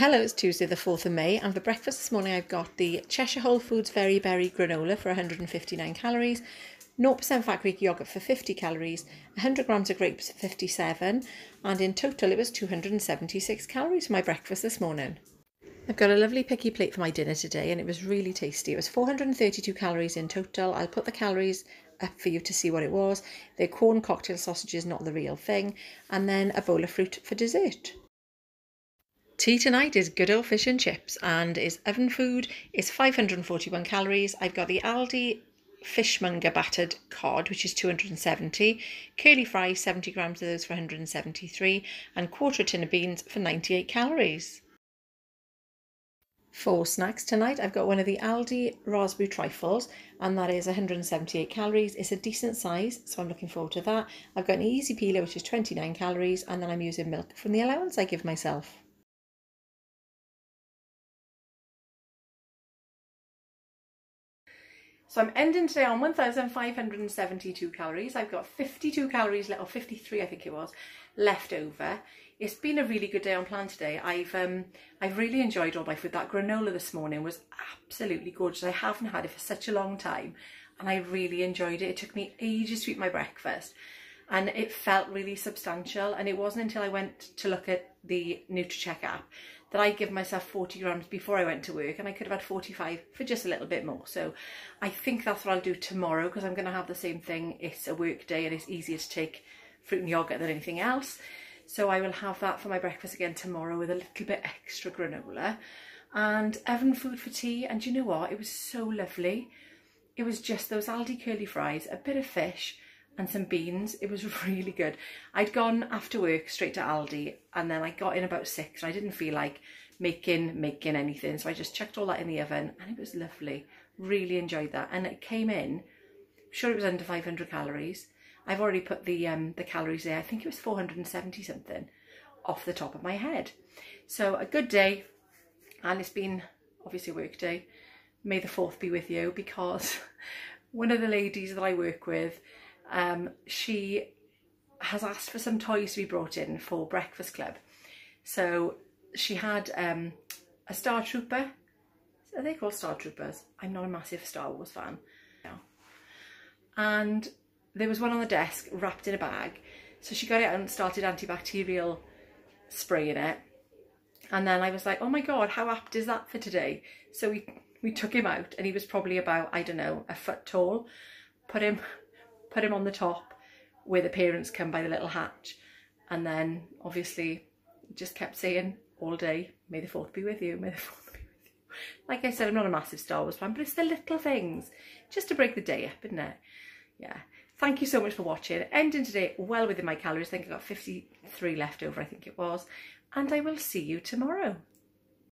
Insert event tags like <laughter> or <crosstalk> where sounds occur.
Hello, it's Tuesday the 4th of May and for breakfast this morning I've got the Cheshire Whole Foods Very Berry Granola for 159 calories, 0% fat Greek yogurt for 50 calories, 100 grams of grapes for 57 and in total it was 276 calories for my breakfast this morning. I've got a lovely picky plate for my dinner today and it was really tasty. It was 432 calories in total. I'll put the calories up for you to see what it was. They're Quorn cocktail sausages, not the real thing. And then a bowl of fruit for dessert. Tea tonight is good old fish and chips and is oven food. It's 541 calories. I've got the Aldi fishmonger battered cod, which is 270, curly fries, 70 grams of those for 173, and quarter tin of beans for 98 calories. For snacks tonight, I've got one of the Aldi raspberry trifles, and that is 178 calories. It's a decent size, so I'm looking forward to that. I've got an easy peeler, which is 29 calories, and then I'm using milk from the allowance I give myself. So I'm ending today on 1,572 calories. I've got 52 calories left, or 53 I think it was, left over. It's been a really good day on plan today. I've um, I've really enjoyed all my food. That granola this morning was absolutely gorgeous. I haven't had it for such a long time and I really enjoyed it. It took me ages to eat my breakfast and it felt really substantial and it wasn't until I went to look at the Nutracheck app that I give myself 40 grams before I went to work and I could have had 45 for just a little bit more. So I think that's what I'll do tomorrow because I'm going to have the same thing. It's a work day and it's easier to take fruit and yogurt than anything else. So I will have that for my breakfast again tomorrow with a little bit extra granola and oven food for tea. And you know what? It was so lovely. It was just those Aldi curly fries, a bit of fish, and some beans. It was <laughs> really good. I'd gone after work straight to Aldi and then I got in about six and I didn't feel like making making anything. So I just chucked all that in the oven and it was lovely. Really enjoyed that. And it came in, I'm sure it was under 500 calories. I've already put the um, the calories there. I think it was 470 something off the top of my head. So a good day and it's been obviously a work day. May the 4th be with you because <laughs> one of the ladies that I work with um, she has asked for some toys to be brought in for Breakfast Club. So she had um, a Star Trooper. Are they called Star Troopers? I'm not a massive Star Wars fan. No. And there was one on the desk wrapped in a bag. So she got it and started antibacterial spraying it. And then I was like, oh my God, how apt is that for today? So we, we took him out and he was probably about, I don't know, a foot tall. Put him put him on the top where the parents come by the little hatch. And then obviously just kept saying all day, may the fourth be with you, may the <laughs> fourth be with you. Like I said, I'm not a massive Star Wars fan, but it's the little things just to break the day up, isn't it? Yeah. Thank you so much for watching. Ending today well within my calories. I think I got 53 left over, I think it was. And I will see you tomorrow.